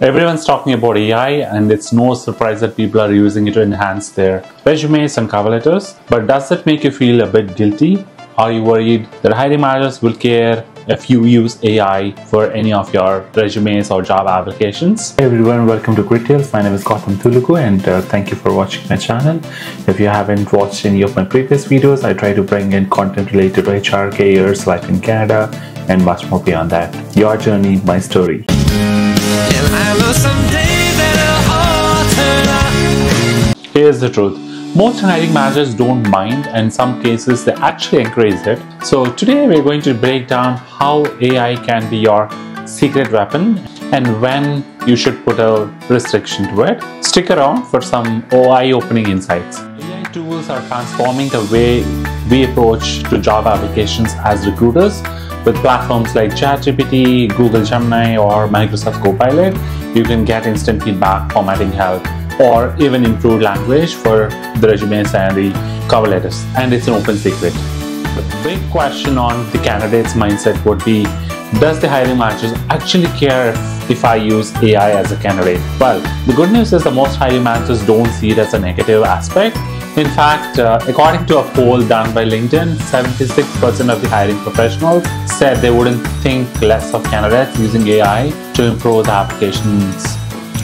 Everyone's talking about AI, and it's no surprise that people are using it to enhance their resumes and cover letters. But does that make you feel a bit guilty? Are you worried that hiring managers will care if you use AI for any of your resumes or job applications? Hey everyone, welcome to Grit Tales. My name is Gowtam Tulugu and uh, thank you for watching my channel. If you haven't watched any of my previous videos, I try to bring in content related to HR, careers, life in Canada, and much more beyond that. Your journey, my story. Here's the truth. Most hiring managers don't mind and in some cases they actually encourage it. So today we're going to break down how AI can be your secret weapon and when you should put a restriction to it. Stick around for some eye-opening insights. AI tools are transforming the way we approach to job applications as recruiters with platforms like ChatGPT, Google Gemini or Microsoft Copilot, you can get instant feedback, formatting help, or even improved language for the resumes and the cover letters. And it's an open secret. The big question on the candidate's mindset would be, does the hiring managers actually care if I use AI as a candidate? Well, the good news is that most hiring managers don't see it as a negative aspect in fact, uh, according to a poll done by LinkedIn, 76% of the hiring professionals said they wouldn't think less of candidates using AI to improve the applications.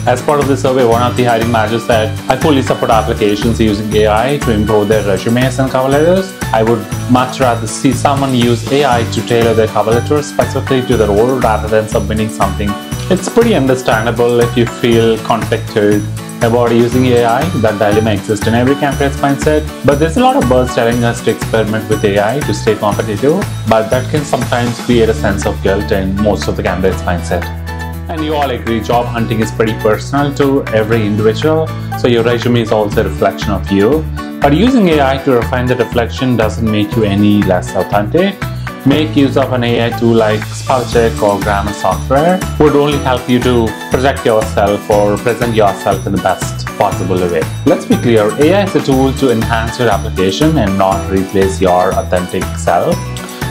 As part of the survey, one of the hiring managers said, I fully support applications using AI to improve their resumes and cover letters. I would much rather see someone use AI to tailor their cover letter specifically to the role rather than submitting something. It's pretty understandable if you feel conflicted about using AI, that dilemma exists in every candidate's mindset. But there's a lot of buzz telling us to experiment with AI to stay competitive, but that can sometimes create a sense of guilt in most of the candidates' mindset. And you all agree, job hunting is pretty personal to every individual, so your resume is also a reflection of you. But using AI to refine the reflection doesn't make you any less authentic make use of an AI tool like Spellcheck or grammar software would only help you to project yourself or present yourself in the best possible way. Let's be clear, AI is a tool to enhance your application and not replace your authentic self.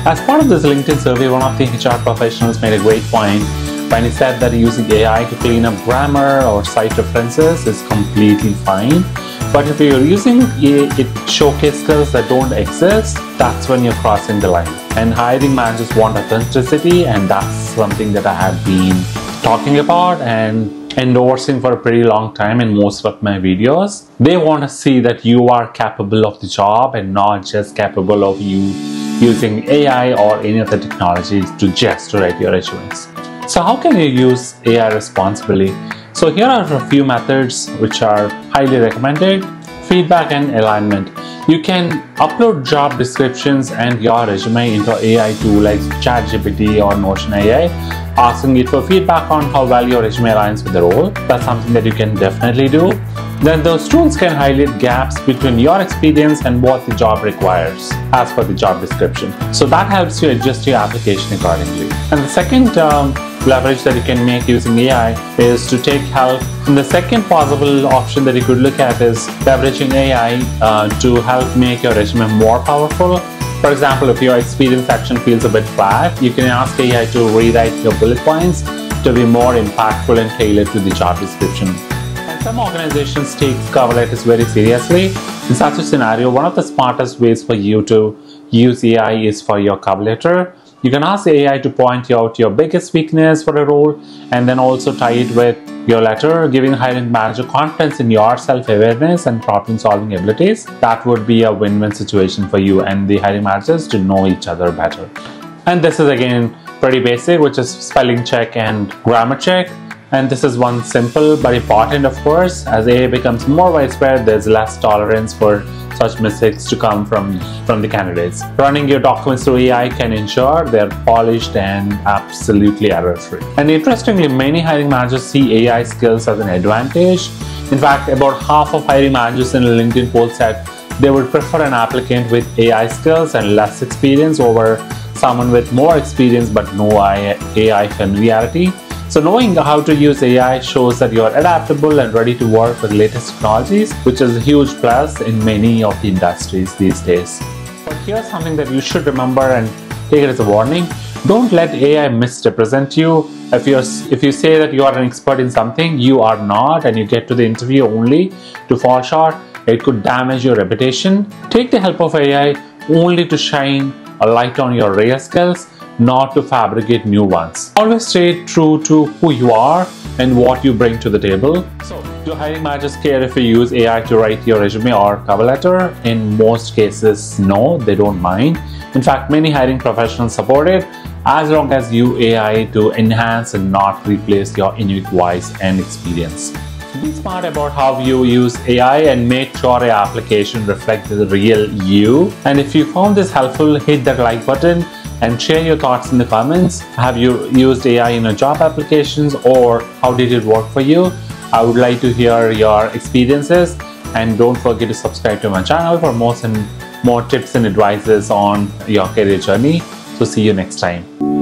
As part of this LinkedIn survey, one of the HR professionals made a great point when he said that using AI to clean up grammar or cite references is completely fine but if you're using it showcase skills that don't exist, that's when you're crossing the line. And hiring managers want authenticity, and that's something that I have been talking about and endorsing for a pretty long time in most of my videos. They want to see that you are capable of the job and not just capable of you using AI or any other technologies to just write your resumes. So how can you use AI responsibly? So here are a few methods which are highly recommended. Feedback and alignment. You can upload job descriptions and your resume into AI tool like ChatGPT or Notion AI, asking it for feedback on how well your resume aligns with the role. That's something that you can definitely do. Then those tools can highlight gaps between your experience and what the job requires as per the job description. So that helps you adjust your application accordingly. And the second um, leverage that you can make using AI is to take help. And the second possible option that you could look at is leveraging AI uh, to help make your resume more powerful. For example, if your experience section feels a bit flat, you can ask AI to rewrite your bullet points to be more impactful and tailored to the job description. And some organizations take cover letters very seriously. In such a scenario, one of the smartest ways for you to use AI is for your cover letter you can ask AI to point out your biggest weakness for a role and then also tie it with your letter, giving hiring manager confidence in your self-awareness and problem-solving abilities. That would be a win-win situation for you and the hiring managers to know each other better. And this is again pretty basic, which is spelling check and grammar check. And this is one simple but important, of course. As AI becomes more widespread, there's less tolerance for such mistakes to come from, from the candidates. Running your documents through AI can ensure they're polished and absolutely error-free. And interestingly, many hiring managers see AI skills as an advantage. In fact, about half of hiring managers in a LinkedIn poll said they would prefer an applicant with AI skills and less experience over someone with more experience but no AI familiarity. So knowing how to use AI shows that you are adaptable and ready to work with latest technologies, which is a huge plus in many of the industries these days. But here's something that you should remember and take it as a warning. Don't let AI misrepresent you. if you if you say that you are an expert in something you are not and you get to the interview only to fall short it could damage your reputation take the help of ai only to shine a light on your real skills not to fabricate new ones. Always stay true to who you are and what you bring to the table. So do hiring managers care if you use ai to write your resume or cover letter? In most cases no they don't mind. In fact many hiring professionals support it as long as you AI to enhance and not replace your unique voice and experience. be smart about how you use AI and make sure your application reflects the real you. And if you found this helpful, hit that like button and share your thoughts in the comments. Have you used AI in your job applications or how did it work for you? I would like to hear your experiences and don't forget to subscribe to my channel for more more tips and advices on your career journey. So see you next time.